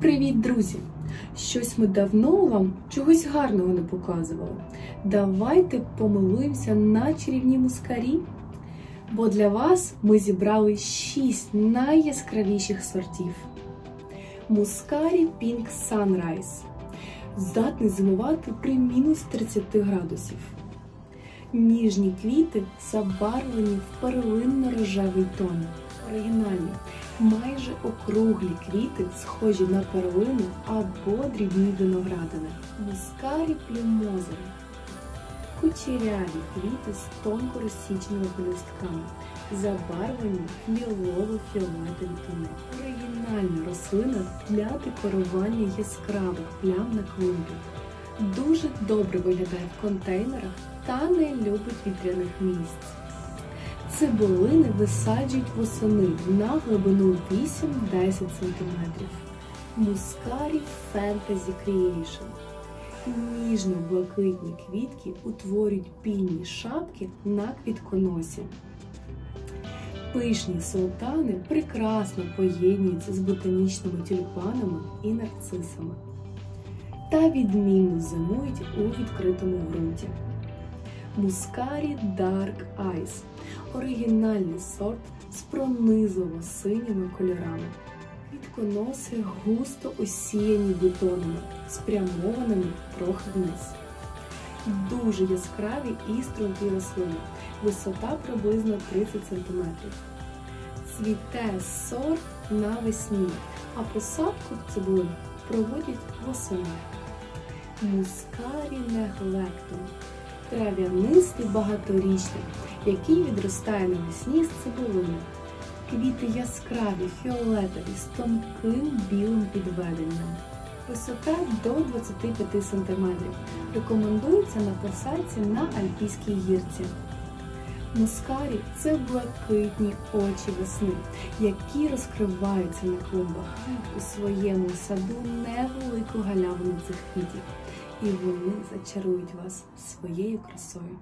Привіт, друзі! Щось ми давно вам чогось гарного не показували. Давайте помилуємося на чарівні мускарі. Бо для вас ми зібрали 6 найяскравіших сортів. Мускарі Pink Sunrise здатний зимувати при мінус 30 градусів. Ніжні квіти забарвлені в перлинно-рожевий тон. Оригінальні, майже округлі квіти, схожі на перлину або дрібні виноградини. Мускарі плюмозери. Кучеряві квіти з тонко розсіченими пелюстками, забарвлені в лілово-фіолетові тони. Оригінальна рослина для декорування яскравих плям на клумбі. Дуже добре виглядає в контейнерах та не любить вітряних місць. Цибулини висаджують восени на глибину 8-10 см. Мускарі Fantasy Creation. Ніжно-блакитні квітки утворюють пінні шапки на квітконосі. Пишні султани прекрасно поєднуються з ботанічними тюльпанами і нарцисами та відмінно зимують у відкритому ґрунті. Мускарі Dark Ice оригінальний сорт з пронизливо синіми кольорами. Квітконоси густо осіяні бутонами, спрямованими трохи вниз. Дуже яскраві і стрункі рослини. Висота приблизно 30 см. Цвіте сорт навесні, а посадку цибулин проводять восени. Мускарі неглектум трав'янистий багаторічний, який відростає навесні з цибулини. Квіти яскраві, фіолетові з тонким білим підведенням. Висота до 25 см. Рекомендується на посадці на Альпійській гірці. Мускарі це блакитні очі весни, які розкриваються на клумбах. У своєму саду невелику галявину цих квітів, і вони зачарують вас своєю красою.